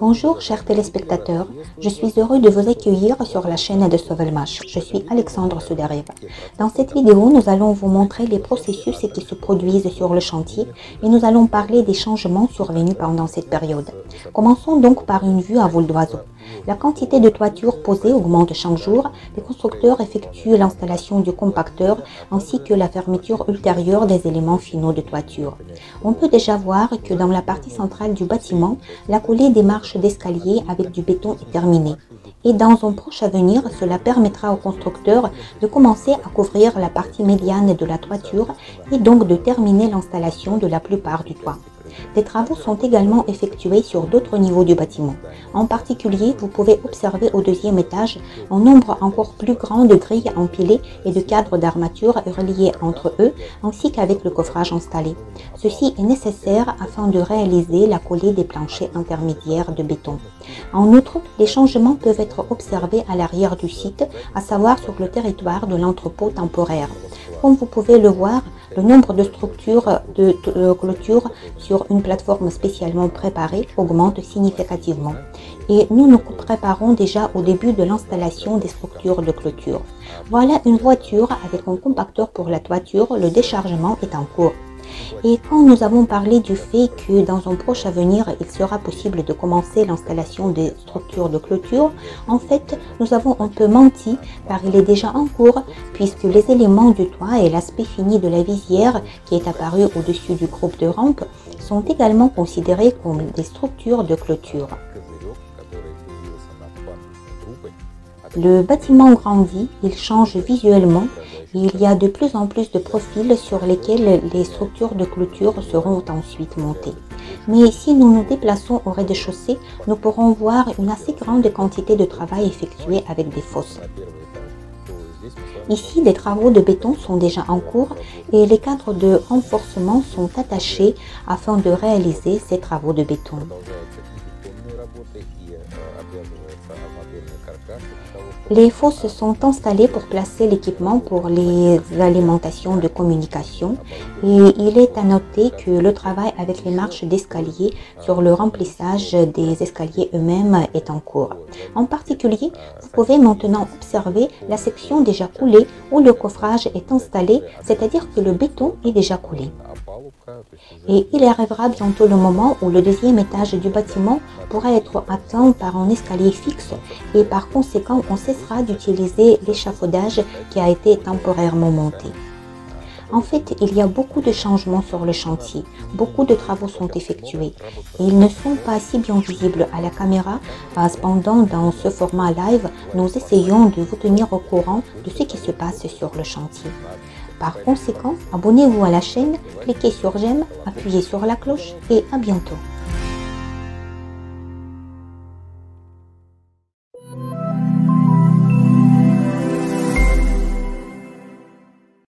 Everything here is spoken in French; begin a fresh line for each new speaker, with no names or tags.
Bonjour chers téléspectateurs, je suis heureux de vous accueillir sur la chaîne de Sovelmash. Je suis Alexandre Soudarev. Dans cette vidéo, nous allons vous montrer les processus qui se produisent sur le chantier et nous allons parler des changements survenus pendant cette période. Commençons donc par une vue à vol d'oiseau. La quantité de toiture posée augmente chaque jour. Les constructeurs effectuent l'installation du compacteur ainsi que la fermeture ultérieure des éléments finaux de toiture. On peut déjà voir que dans la partie centrale du bâtiment, la coulée des marches d'escalier avec du béton est terminée. Et dans un proche avenir, cela permettra aux constructeurs de commencer à couvrir la partie médiane de la toiture et donc de terminer l'installation de la plupart du toit. Des travaux sont également effectués sur d'autres niveaux du bâtiment. En particulier, vous pouvez observer au deuxième étage un nombre encore plus grand de grilles empilées et de cadres d'armature reliés entre eux, ainsi qu'avec le coffrage installé. Ceci est nécessaire afin de réaliser la collée des planchers intermédiaires de béton. En outre, les changements peuvent être observés à l'arrière du site, à savoir sur le territoire de l'entrepôt temporaire. Comme vous pouvez le voir, le nombre de structures de clôture sur une plateforme spécialement préparée augmente significativement. Et nous nous préparons déjà au début de l'installation des structures de clôture. Voilà une voiture avec un compacteur pour la toiture. Le déchargement est en cours. Et quand nous avons parlé du fait que dans un proche avenir, il sera possible de commencer l'installation des structures de clôture, en fait, nous avons un peu menti car il est déjà en cours puisque les éléments du toit et l'aspect fini de la visière qui est apparu au-dessus du groupe de rampe sont également considérés comme des structures de clôture. Le bâtiment grandit, il change visuellement il y a de plus en plus de profils sur lesquels les structures de clôture seront ensuite montées. Mais si nous nous déplaçons au rez-de-chaussée, nous pourrons voir une assez grande quantité de travail effectué avec des fosses. Ici, les travaux de béton sont déjà en cours et les cadres de renforcement sont attachés afin de réaliser ces travaux de béton. Les fosses sont installées pour placer l'équipement pour les alimentations de communication et il est à noter que le travail avec les marches d'escalier sur le remplissage des escaliers eux-mêmes est en cours. En particulier, vous pouvez maintenant observer la section déjà coulée où le coffrage est installé, c'est-à-dire que le béton est déjà coulé. Et il arrivera bientôt le moment où le deuxième étage du bâtiment pourra être atteint par un escalier fixe et par conséquent on cessera d'utiliser l'échafaudage qui a été temporairement monté. En fait, il y a beaucoup de changements sur le chantier. Beaucoup de travaux sont effectués. Ils ne sont pas si bien visibles à la caméra. Cependant, dans ce format live, nous essayons de vous tenir au courant de ce qui se passe sur le chantier. Par conséquent, abonnez-vous à la chaîne, cliquez sur j'aime, appuyez sur la cloche et à bientôt.